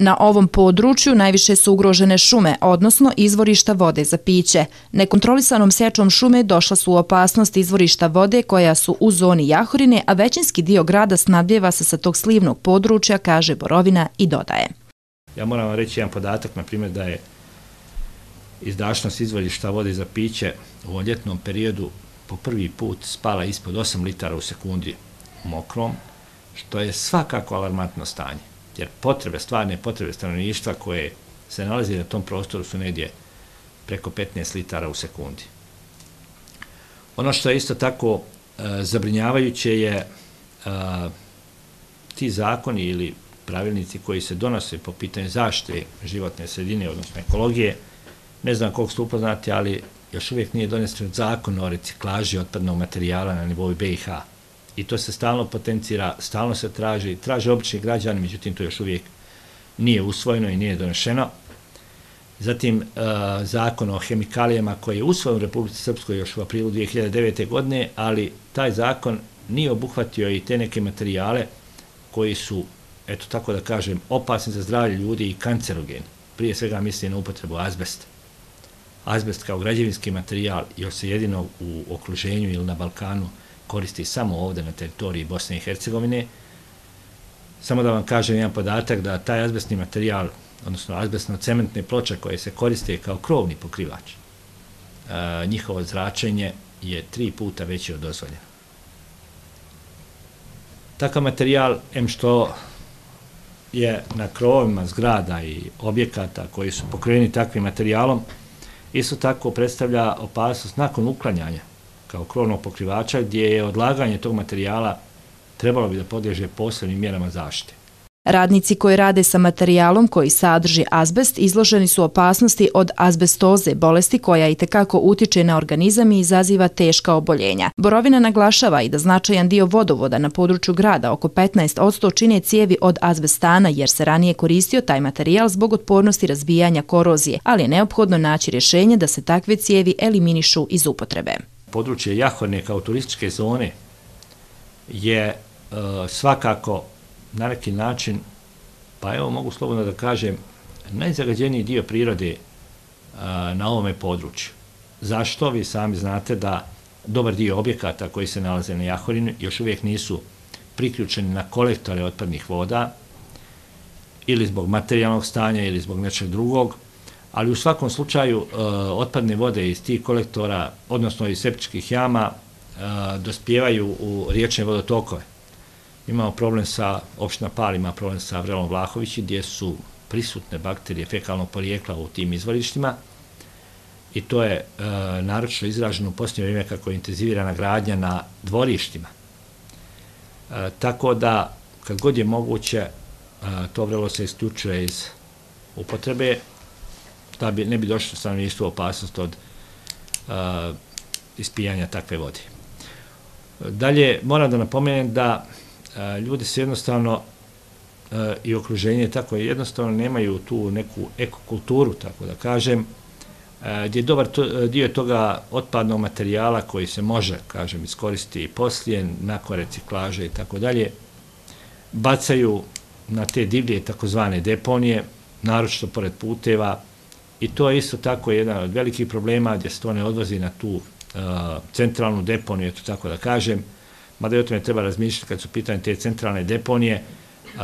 Na ovom području najviše su ugrožene šume, odnosno izvorišta vode za piće. Nekontrolisanom sečom šume došla su u opasnost izvorišta vode koja su u zoni Jahorine, a većinski dio grada snadbjeva se sa tog slivnog područja, kaže Borovina i dodaje. Ja moram vam reći jedan podatak, na primjer, da je izdašnost izvorišta vode za piće u ovom ljetnom periodu po prvi put spala ispod 8 litara u sekundi mokrom, što je svakako alarmantno stanje jer potrebe, stvarne potrebe stanovništva koje se nalazi na tom prostoru su negdje preko 15 litara u sekundi. Ono što je isto tako e, zabrinjavajuće je e, ti zakoni ili pravilnici koji se donose po pitanju zaštite životne sredine, odnosno ekologije, ne znam koliko ste upoznati, ali još uvijek nije donesen zakon o reciklaži otpadnog materijala na nivou BiH i to se stalno potencira, stalno se traži, traže obični građani, međutim to još uvijek nije usvojeno i nije donešeno. Zatim, e, zakon o hemikalijama koji je usvojen u Republici Srpskoj još u aprilu 2009. godine, ali taj zakon nije obuhvatio i te neke materijale koji su, eto tako da kažem, opasni za zdravlje ljudi i kancerogeni. Prije svega mislim na upotrebu azbesta. Azbest kao građevinski materijal još se jedino u okruženju ili na Balkanu koristi samo ovdje na teritoriji Bosne i Hercegovine. Samo da vam kažem jedan podatak da taj azbestni materijal, odnosno azbestno-cementne ploče koje se koriste kao krovni pokrivač, e, njihovo zračenje je tri puta veće od dozvoljena. Takav materijal, em što je na krovima zgrada i objekata koji su pokriveni takvim materijalom, isto tako predstavlja opasnost nakon uklanjanja kao krovnog pokrivača gdje je odlaganje tog materijala trebalo bi da podježe posebnim mjerama zaštite. Radnici koji rade sa materijalom koji sadrži azbest izloženi su opasnosti od azbestoze, bolesti koja i tekako utiče na organizam i izaziva teška oboljenja. Borovina naglašava i da značajan dio vodovoda na području grada, oko 15 od čine cijevi od azbestana jer se ranije koristio taj materijal zbog otpornosti razbijanja korozije, ali je neophodno naći rješenje da se takve cijevi eliminišu iz upotrebe područje Jahorne kao turističke zone je e, svakako na neki način, pa evo mogu slobodno da kažem, najzagađeniji dio prirode e, na ovome području. Zašto? Vi sami znate da dobar dio objekata koji se nalaze na Jahorinu još uvijek nisu priključeni na kolektore otpadnih voda ili zbog materijalnog stanja ili zbog nečeg drugog, ali u svakom slučaju e, otpadne vode iz tih kolektora, odnosno iz septičkih jama, e, dospijevaju u riječne vodotokove. Imamo problem sa, opština Pal ima problem sa Vrelom Vlahovići, gdje su prisutne bakterije fekalnog porijekla u tim izvorištima i to je e, naročno izraženo u posljednje vrijeme kako je intenzivirana gradnja na dvorištima. E, tako da, kad god je moguće, e, to vrelo se isključuje iz upotrebe, šta bi, ne bi došlo stanovništvo opasnost od uh, ispijanja takve vode. Dalje, moram da napomenem da uh, ljudi se jednostavno uh, i okruženje tako jednostavno nemaju tu neku ekokulturu, tako da kažem, uh, gdje je dobar to, dio toga otpadnog materijala koji se može, kažem, iskoristiti i poslije, nakon reciklaže i tako dalje, bacaju na te divlje takozvane deponije, naročito pored puteva, I to je isto tako jedan od velikih problema gdje se to ne odvozi na tu uh, centralnu deponiju, to tako da kažem, mada i o tome treba razmišljati kad su pitanje te centralne deponije, uh,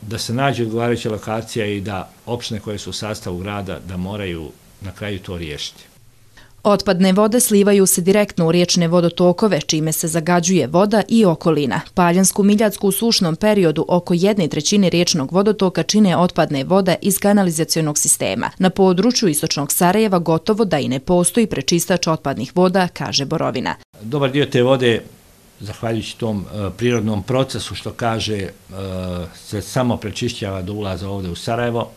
da se nađe odgovarajuća lokacija i da opštine koje su u sastavu grada da moraju na kraju to riješiti. Otpadne vode slivaju se direktno u riječne vodotokove, čime se zagađuje voda i okolina. Paljansku Miljacku u sušnom periodu oko jedne trećine riječnog vodotoka čine otpadne vode iz kanalizacijonog sistema. Na području Istočnog Sarajeva gotovo da i ne postoji prečistač otpadnih voda, kaže Borovina. Dobar dio te vode, zahvaljujući tom e, prirodnom procesu, što kaže, e, se samo prečišćava do ulaza ovde u Sarajevo,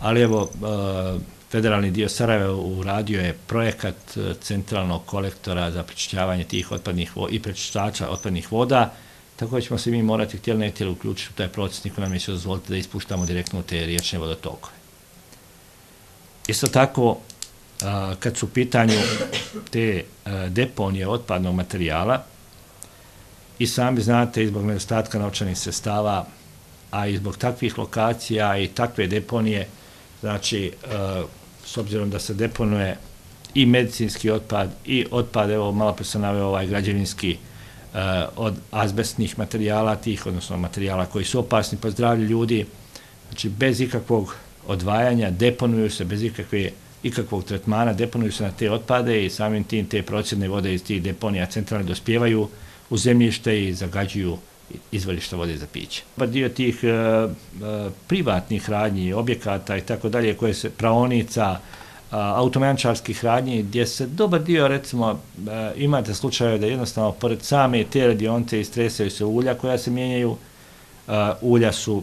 ali evo, e, federalni dio Sarajeva uradio je projekat e, centralnog kolektora za prečišćavanje tih otpadnih voda i prečišćača otpadnih voda, tako da ćemo se mi morati htjeli ne htjeli uključiti u taj proces, niko nam je će dozvoliti da ispuštamo direktno u te riječne vodotokove. Isto tako, e, kad su u pitanju te e, deponije otpadnog materijala, i sami znate, izbog nedostatka novčanih sestava, a i zbog takvih lokacija i takve deponije, znači, uh, s obzirom da se deponuje i medicinski otpad i otpad, evo malo pre sam naveo ovaj građevinski uh, od azbestnih materijala tih, odnosno materijala koji su opasni po zdravlju ljudi, znači bez ikakvog odvajanja deponuju se bez ikakve ikakvog tretmana, deponuju se na te otpade i samim tim te procjedne vode iz tih deponija centralne dospjevaju u zemljište i zagađuju izvorišta vode za piće. Pa dio tih e, e, privatnih radnji, objekata i tako dalje, koje se praonica, e, automenčarskih radnji, gdje se dobar dio, recimo, e, imate slučaje da jednostavno pored same te radionce istresaju se ulja koja se mijenjaju, e, ulja su,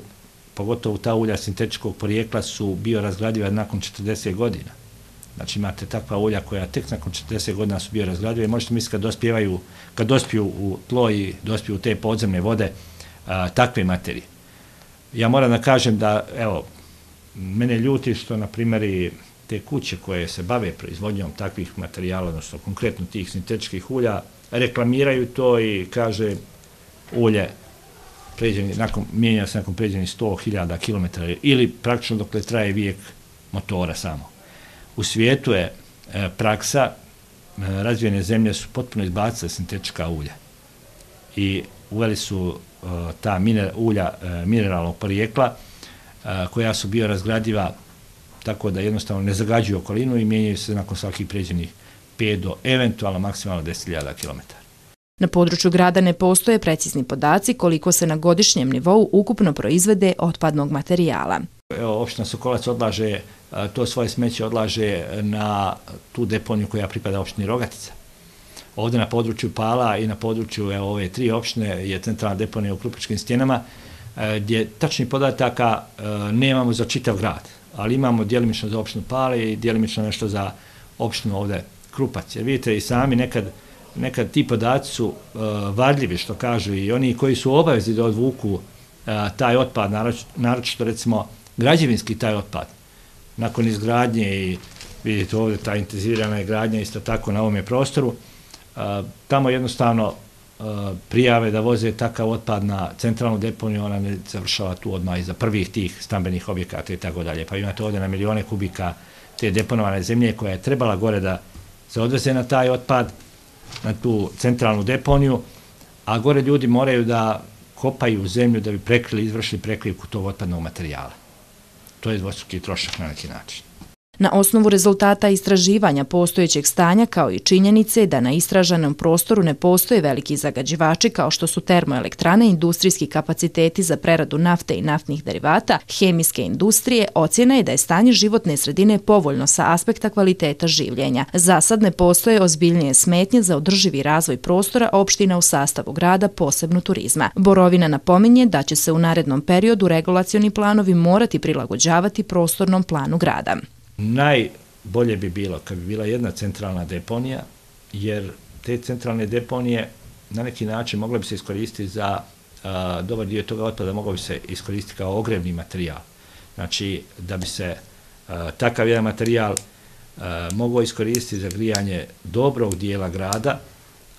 pogotovo ta ulja sintetičkog porijekla su bio razgradiva nakon 40 godina. Znači imate takva ulja koja tek nakon 40 godina su bio razgradive i možete misliti kad dospijevaju, kad dospiju u tlo i dospiju u te podzemne vode a, takve materije. Ja moram da kažem da, evo, mene ljuti što, na primjer, te kuće koje se bave proizvodnjom takvih materijala, odnosno konkretno tih sintetičkih ulja, reklamiraju to i kaže ulje pređeni, nakon, mijenja se nakon pređeni 100.000 km ili praktično dok traje vijek motora samo u svijetu je e, praksa, e, razvijene zemlje su potpuno izbacile sintetička ulja i uveli su e, ta miner, ulja mineralnog porijekla koja su bio razgradiva tako da jednostavno ne zagađuju okolinu i mijenjaju se nakon svakih pređenih 5 do eventualno maksimalno 10.000 km. Na području grada ne postoje precizni podaci koliko se na godišnjem nivou ukupno proizvede otpadnog materijala. Evo, opština Sokolac odlaže, to svoje smeće odlaže na tu deponiju koja pripada opštini Rogatica. Ovdje na području Pala i na području evo, ove tri opštine je centralna deponija u Krupičkim stjenama, e, gdje tačni podataka e, nemamo za čitav grad, ali imamo dijelimično za opštinu Pale i dijelimično nešto za opštinu ovdje Krupac. Jer vidite i sami nekad, nekad ti podaci su e, varljivi, što kažu, i oni koji su obavezni da odvuku taj otpad, naročito recimo građevinski taj otpad, nakon izgradnje i vidite ovdje ta intenzivirana je gradnja isto tako na ovome prostoru, tamo jednostavno prijave da voze takav otpad na centralnu deponiju, ona ne završava tu odmah iza prvih tih stambenih objekata i tako dalje. Pa imate ovdje na milione kubika te deponovane zemlje koja je trebala gore da se odveze na taj otpad, na tu centralnu deponiju, a gore ljudi moraju da kopaju zemlju da bi prekrili, izvršili prekrivku tog otpadnog materijala to je dvostruki trošak na neki način. Na osnovu rezultata istraživanja postojećeg stanja kao i činjenice da na istražanom prostoru ne postoje veliki zagađivači kao što su termoelektrane, industrijski kapaciteti za preradu nafte i naftnih derivata, hemijske industrije, ocjena je da je stanje životne sredine povoljno sa aspekta kvaliteta življenja. Za sad ne postoje ozbiljnije smetnje za održivi razvoj prostora opština u sastavu grada, posebno turizma. Borovina napominje da će se u narednom periodu regulacioni planovi morati prilagođavati prostornom planu grada najbolje bi bilo kad bi bila jedna centralna deponija, jer te centralne deponije na neki način mogle bi se iskoristiti za a, dobar dio toga otpada, moglo bi se iskoristiti kao ogrevni materijal. Znači, da bi se a, takav jedan materijal a, mogao iskoristiti za grijanje dobrog dijela grada,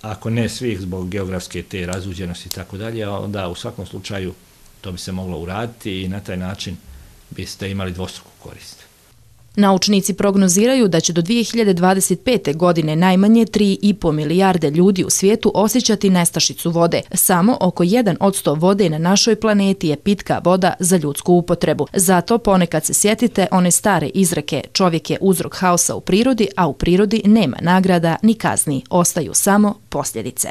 ako ne svih zbog geografske te razuđenosti i tako dalje, onda u svakom slučaju to bi se moglo uraditi i na taj način biste imali dvostruku korist. Naučnici prognoziraju da će do 2025. godine najmanje 3,5 milijarde ljudi u svijetu osjećati nestašicu vode. Samo oko 1 od 100 vode na našoj planeti je pitka voda za ljudsku upotrebu. Zato ponekad se sjetite one stare izreke čovjek je uzrok haosa u prirodi, a u prirodi nema nagrada ni kazni, ostaju samo posljedice.